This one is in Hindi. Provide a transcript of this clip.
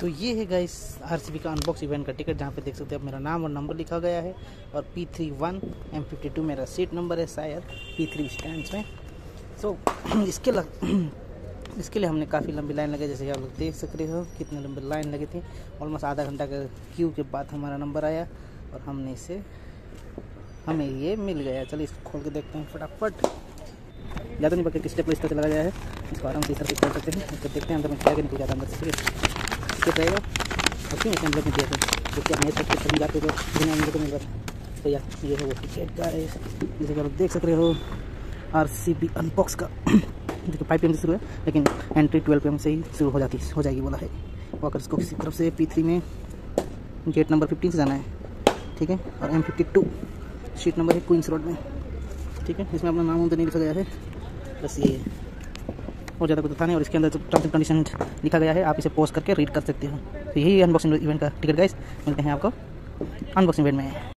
तो ये है गाइस आरसीबी का अनबॉक्स इवेंट का टिकट जहाँ पे देख सकते हैं मेरा नाम और नंबर लिखा गया है और P three one M fifty two मेरा सीट नंबर है शायद पी थ्री स्टैंड में। सो so, इसके लग इसके लिए हमने काफ़ी लंबी लाइन लगे जैसे कि आप लोग देख सक रहे हो कितने लंबी लाइन लगी थी। ऑलमोस्ट आधा घंटा का क्यू के बाद हमारा नंबर आया और हमने इसे हमें ये मिल गया। चलिए इसको खोल के देखते हैं फटाफट। ज़्यादा नहीं बल्कि स्टेप इस तरह लगा गया है। इसको आराम से इस तरह से कर सकते हैं। तो देखते हैं अंदर में क्या निकल जाता है। अंदर से स्टेप रहेगा क्यों इसे अंदर में दिया था क्योंकि आप नेट तक कहीं जाते तो बिना को मिल रहा तो यार ये है वो टिकट का है जैसे कि आप देख सक रहे हो आर सी बी अनबॉक्स का देखिए फाइव पी से शुरू है लेकिन एंट्री ट्वेल्व पी से ही शुरू हो जाती हो जाएगी बोला है वॉकर इसको किसी तरफ़ से पी थ्री में गेट नंबर फिफ्टीन से जाना है ठीक है और M fifty two seat number है क्वींस रोड में ठीक है इसमें अपना नाम तो नहीं लिखा गया है बस ये और ज़्यादा कुछ था और इसके अंदर टर्म्स एंड कंडीशन लिखा गया है, आप इसे पोस्ट करके रीड कर सकते हो। तो यही अनबॉक्सिंग इवेंट का टिकट गाइस मिलते हैं आपको अनबॉक्सिंग इवेंट में।